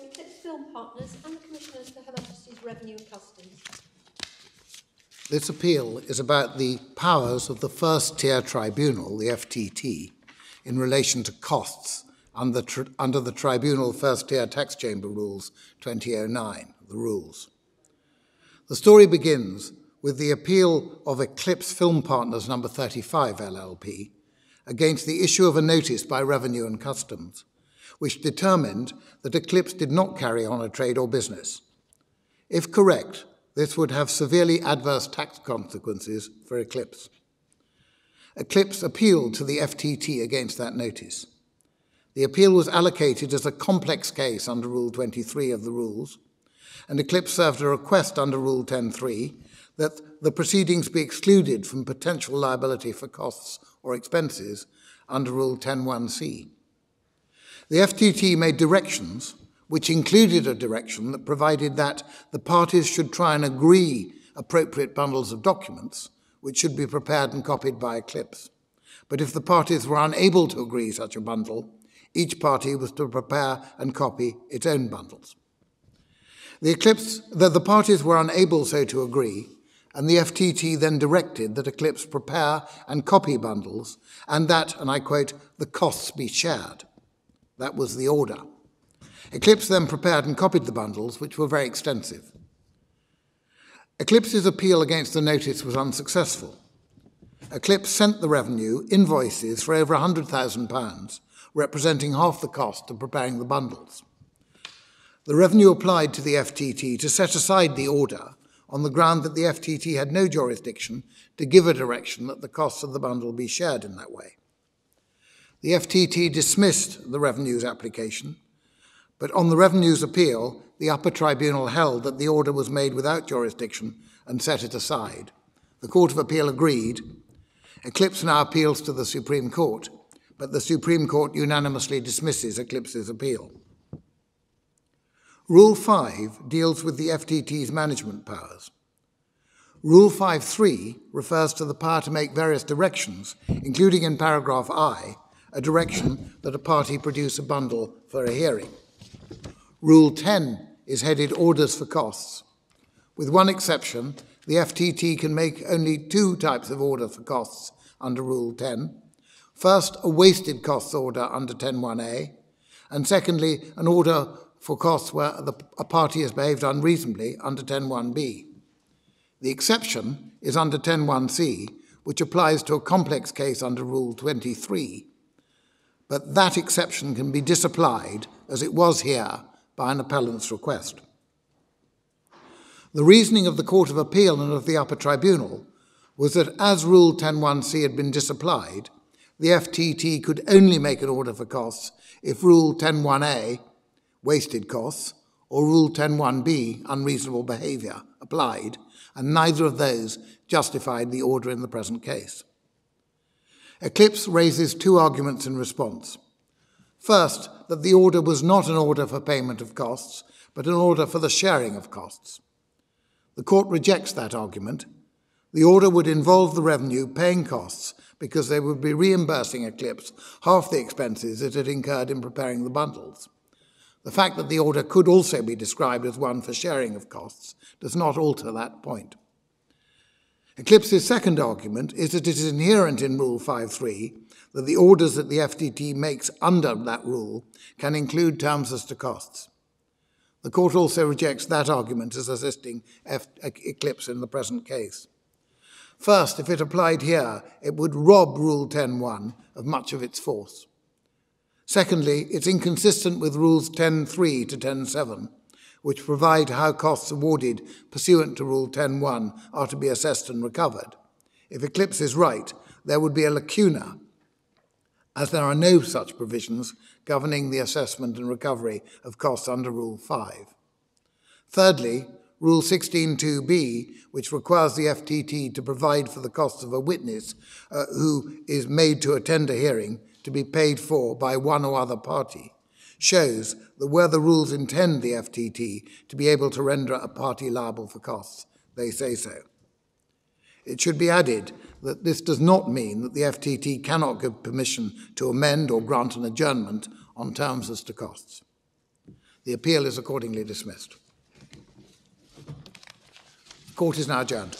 Eclipse Film Partners and the Commissioners for Her Majesty's Revenue and Customs. This appeal is about the powers of the first tier tribunal, the FTT, in relation to costs under, under the Tribunal First Tier Tax Chamber Rules 2009, the rules. The story begins with the appeal of Eclipse Film Partners number 35 LLP against the issue of a notice by Revenue and Customs, which determined that Eclipse did not carry on a trade or business. If correct, this would have severely adverse tax consequences for Eclipse. Eclipse appealed to the FTT against that notice. The appeal was allocated as a complex case under Rule 23 of the rules, and Eclipse served a request under Rule 10.3 that the proceedings be excluded from potential liability for costs or expenses under Rule 10.1c. The FTT made directions which included a direction that provided that the parties should try and agree appropriate bundles of documents, which should be prepared and copied by Eclipse. But if the parties were unable to agree such a bundle, each party was to prepare and copy its own bundles. The Eclipse, that the parties were unable so to agree, and the FTT then directed that Eclipse prepare and copy bundles, and that, and I quote, the costs be shared. That was the order. Eclipse then prepared and copied the bundles, which were very extensive. Eclipse's appeal against the notice was unsuccessful. Eclipse sent the revenue invoices for over £100,000, representing half the cost of preparing the bundles. The revenue applied to the FTT to set aside the order on the ground that the FTT had no jurisdiction to give a direction that the costs of the bundle be shared in that way. The FTT dismissed the revenue's application but on the Revenue's appeal, the upper tribunal held that the order was made without jurisdiction and set it aside. The Court of Appeal agreed. Eclipse now appeals to the Supreme Court, but the Supreme Court unanimously dismisses Eclipse's appeal. Rule 5 deals with the FTT's management powers. Rule 5.3 refers to the power to make various directions, including in paragraph I, a direction that a party produce a bundle for a hearing. Rule 10 is headed Orders for Costs. With one exception, the FTT can make only two types of order for costs under Rule 10. First, a wasted costs order under 10.1a, and secondly, an order for costs where the, a party has behaved unreasonably under 10.1b. The exception is under 10.1c, which applies to a complex case under Rule 23. But that exception can be disapplied, as it was here, by an appellant's request. The reasoning of the Court of Appeal and of the Upper Tribunal was that as Rule 10.1c had been disapplied, the FTT could only make an order for costs if Rule 10.1a, wasted costs, or Rule 10.1b, unreasonable behaviour, applied, and neither of those justified the order in the present case. Eclipse raises two arguments in response. First, that the order was not an order for payment of costs, but an order for the sharing of costs. The court rejects that argument. The order would involve the revenue paying costs because they would be reimbursing Eclipse half the expenses it had incurred in preparing the bundles. The fact that the order could also be described as one for sharing of costs does not alter that point. Eclipse's second argument is that it is inherent in Rule 5.3 that the orders that the FTT makes under that rule can include terms as to costs. The court also rejects that argument as assisting F- uh, Eclipse in the present case. First, if it applied here, it would rob Rule 10.1 of much of its force. Secondly, it's inconsistent with Rules 10.3 to 10.7, which provide how costs awarded pursuant to Rule 10.1 are to be assessed and recovered. If Eclipse is right, there would be a lacuna as there are no such provisions governing the assessment and recovery of costs under Rule 5. Thirdly, Rule 16.2b, which requires the FTT to provide for the costs of a witness uh, who is made to attend a hearing to be paid for by one or other party, shows that where the rules intend the FTT to be able to render a party liable for costs, they say so. It should be added that this does not mean that the FTT cannot give permission to amend or grant an adjournment on terms as to costs. The appeal is accordingly dismissed. Court is now adjourned.